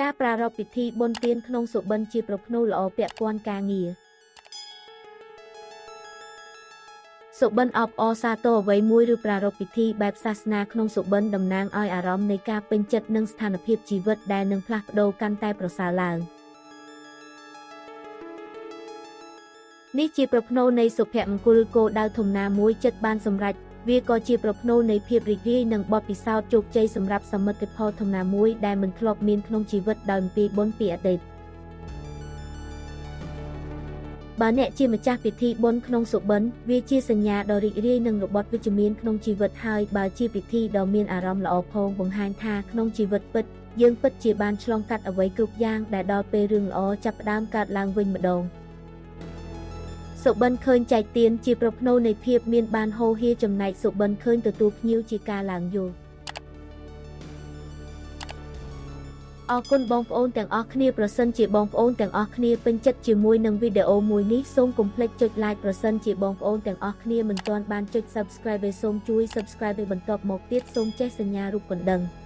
ការប្រារព្ធពិធីបុណ្យទានក្នុងសុបិនជាប្រផ្នូលល្អពាក់ព័ន្ធការងារសុបិនអបអរសាទរអ្វីមួយឬប្រារព្ធពិធីបែបសាសនាក្នុងសុបិនតំណាងឲ្យអារម្មណ៍នៃការពេញចិត្តនិងស្ថានភាពជីវិតដែលនឹងផ្លាស់ប្ដូរកាន់តែប្រសើរឡើងនេះជាប្រផ្នូលនៃសុភមង្គលគោលដៅធំណាមួយចិត្តបានសម្រេច វាក៏ជាប្រផ្នូលនៃភាពរីករាយនិងបទពិសោធន៍ជោគជ័យសម្រាប់សមិទ្ធផលធំណាមួយដែលមិនធ្លាប់មានក្នុងជីវិតដោយអំពីបុណ្យពីអតីតបើអ្នកជាម្ចាស់ពិធីបុណ្យក្នុងសុបិនវាជាសញ្ញាដ៏រីករាយនិងរបត់វិជ្ជមានក្នុងជីវិតហើយបើជាពិធីដ៏មានអារម្មណ៍ល្អផងបង្ហាញថាក្នុងជីវិតពិតយើងពិតជាបានឆ្លងកាត់អ្វីគ្រប់យ៉ាងដែលដល់ពេលរឿងល្អចាប់ផ្ដើមកើតឡើងវិញម្ដង សុបិនឃើញចែកទៀនជាប្រផ្នូលនៃភាពមានបានហូរហៀចំណែកសុបិនឃើញទទួលភ្ញៀវជាការឡើងយល់អរគុណបងប្អូនទាំងអស់គ្នាប្រសិនជាបងប្អូនទាំងអស់គ្នាពេញចិត្តជាមួយនឹងវីដេអូមួយនេះសូមកុំភ្លេចចុច like ប្រសិនជាបងប្អូនទាំងអស់គ្នាមិនទាន់បានចុច subscribe ទេសូមជួយ subscribe ឲ្យបន្ទាប់មកទៀតសូមចេះសញ្ញារូបកណ្ដឹង។